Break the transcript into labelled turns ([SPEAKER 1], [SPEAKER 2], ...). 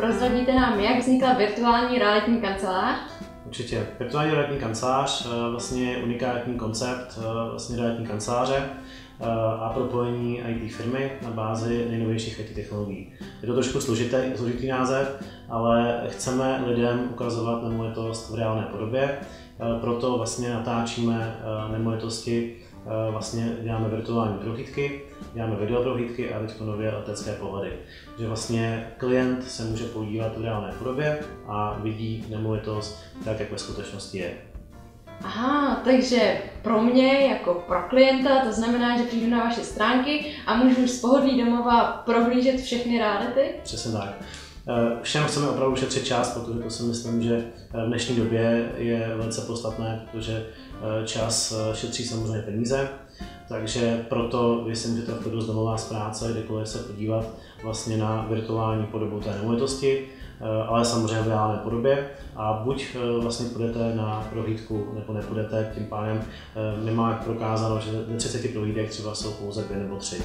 [SPEAKER 1] prozradíte nám, jak vznikla virtuální realitní kancelář?
[SPEAKER 2] Určitě. Virtuální realitní kancelář eh, vlastně je unikátní koncept eh, vlastně realitní kanceláře eh, a propojení IT firmy na bázi nejnovějších IT technologií. Je to trošku složitý, složitý název, ale chceme lidem ukazovat nemovitost v reálné podobě, proto vlastně natáčíme nemovitosti vlastně děláme virtuální prohlídky, děláme video prohlídky a teď nově letecké pohledy. Takže vlastně klient se může podívat v reálné podobě a vidí nemovitost tak, jak ve skutečnosti je.
[SPEAKER 1] Aha, takže pro mě jako pro klienta to znamená, že přijdu na vaše stránky a můžu z pohodlí domova prohlížet všechny reality?
[SPEAKER 2] Přesně tak. Eh, všem chceme opravdu šetřit čas, protože to si myslím, že v dnešní době je velice podstatné, protože eh, čas eh, šetří samozřejmě peníze. Takže proto si můžete vchodu z domová z práce, kdykoliv se podívat vlastně na virtuální podobu té nemovitosti, ale samozřejmě v reálné podobě. A buď vlastně půjdete na prohlídku, nebo nepůjdete, tím pádem nemáme prokázáno, že 30 prohlídek třeba jsou pouze dvě nebo tři.